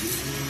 Peace.